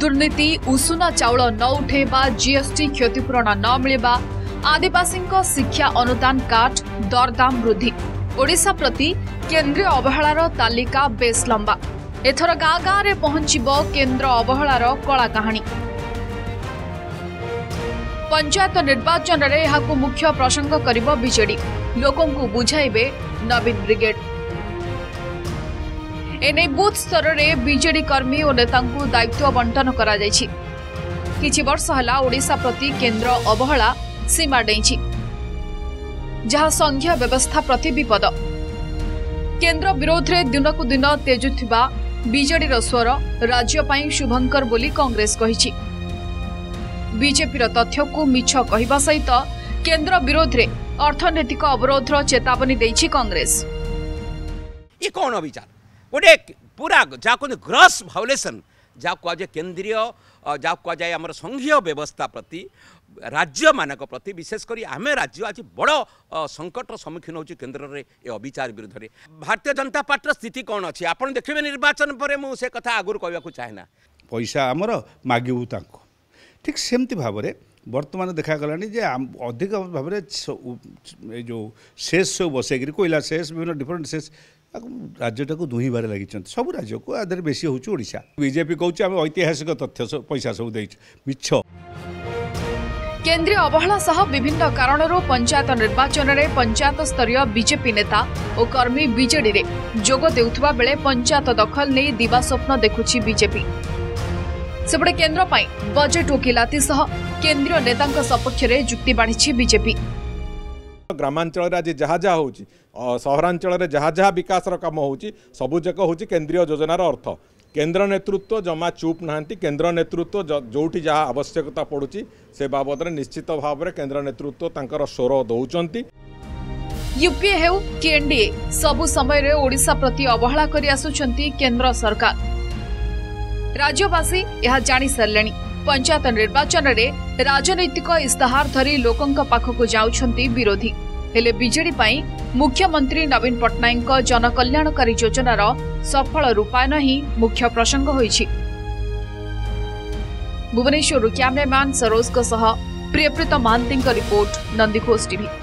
दुर्नीति उसुना चाउल न उठैवा जीएसटी क्षतिपूरण न मिला आदिवासी शिक्षा अनुदान काट दरदाम वृद्धि प्रति केन्द्रीय अवहेला तालिका बेस लम्बा ए पहुँच केन्द्र अवहेला कला पंचायत निर्वाचन निर्वाचनले यहाँ मुख्य प्रसंग गर विजेडि लोकु बुझाइ नवीन ब्रिगेड एने बुथ स्तर विजेडि कर्मी नेता बन ओडा प्रति केन्द्र अवहेला व्यवस्था केन्द्र विरोधले दिनकु दिन तेजुवा विजेडि स्वर राज्यप शुभङ्कर पनि कङ्ग्रेस तथ्य को मिछ विरोध विधे अर्थनैतिक अवरोध र चेतावनी कङ्ग्रेस গোটে পুরা যা কুহନ୍ତି ଗ୍ରସ୍ ଭାଉଲେସନ୍ ଯାହା କୁହାଯାଏ କେନ୍ଦ୍ରୀୟ ଯାହା କୁହାଯାଏ ଆମର ସଂଘୀୟ ବ୍ୟବସ୍ଥା ପ୍ରତି ରାଜ୍ୟମାନଙ୍କ ପ୍ରତି ବିଶେଷ କରି ଆମେ ରାଜ୍ୟ ଆଜି ବଡ଼ ସଙ୍କଟର ସମ୍ମୁଖୀନ ହେଉଛୁ କେନ୍ଦ୍ରରେ ଏ ଅବିଚାର ବିରୁଦ୍ଧରେ ଭାରତୀୟ ଜନତା ପାର୍ଟିର ସ୍ଥିତି କ'ଣ ଅଛି ଆପଣ ଦେଖିବେ ନିର୍ବାଚନ ପରେ ମୁଁ ସେ କଥା ଆଗରୁ କହିବାକୁ ଚାହେଁନା ପଇସା ଆମର ମାଗିବୁ ତାଙ୍କୁ ଠିକ୍ ସେମିତି ଭାବରେ ବର୍ତ୍ତମାନ ଦେଖାଗଲାଣି ଯେ ଅଧିକ ଭାବରେ ଏ ଯେଉଁ ସେସ୍ ସବୁ ବସେଇକିରି କୋଇଲା ସେସ୍ ବିଭିନ୍ନ ଡିଫରେଣ୍ଟ ସେସ୍ আক রাজ্যটাকে দুহিবারে লাগিছন সব রাজ্যকো আদার বেছি হউচ ওড়িশা বিজেপি কওচি আমি ঐতিহাসিক তথ্য সব পয়সা সব দেইছ মিছ কেন্দ্র অবহলা সহ বিভিন্ন কারণৰ পঞ্চায়ত নিৰ্বাচনৰে পঞ্চায়ত স্তৰীয় বিজেপি নেতা ও কর্মী বিজেডিৰে যোগ দেউতবা বলে পঞ্চায়ত দখল নেহি দিবা সপ্ন দেখুচি বিজেপি সবদে কেন্দ্র পাই বাজেট ওকিলাতি সহ কেন্দ্র নেতাৰক বিপক্ষেৰে যুক্তি বাঢ়িছে বিজেপি ग्रामांचल आज जहाँ जहाँ होहरांचल जहाँ जहाँ विकास कम हो सबूक हूँ केन्द्रीय योजनार अर्थ केन्द्र नेतृत्व जमा चुप नहांती केन्द्र नेतृत्व जो जहाँ आवश्यकता पड़ू से बाबद निश्चित भाव में केन्द्र नेतृत्व स्वर दौंस यूपीए हे कि एनडीए सबु समय ओडा प्रति अवहेला केंद्र सरकार राज्यवासी यह जाणी सारे पंचायत निर्वाचन में राजनैतिक इस्ताहार धरी लोकों पाखक जाोधी ହେଲେ ବିଜେଡି ପାଇଁ ମୁଖ୍ୟମନ୍ତ୍ରୀ ନବୀନ ପଟ୍ଟନାୟକଙ୍କ ଜନକଲ୍ୟାଣକାରୀ ଯୋଜନାର ସଫଳ ରୂପାୟନ ହିଁ ମୁଖ୍ୟ ପ୍ରସଙ୍ଗ ହୋଇଛି ଭୁବନେଶ୍ୱରରୁ କ୍ୟାମେରାମ୍ୟାନ୍ ସରୋଜଙ୍କ ସହ ପ୍ରିୟପ୍ରୀତ ମହାନ୍ତିଙ୍କ ରିପୋର୍ଟ ନନ୍ଦିଘୋଷ ଟିଭି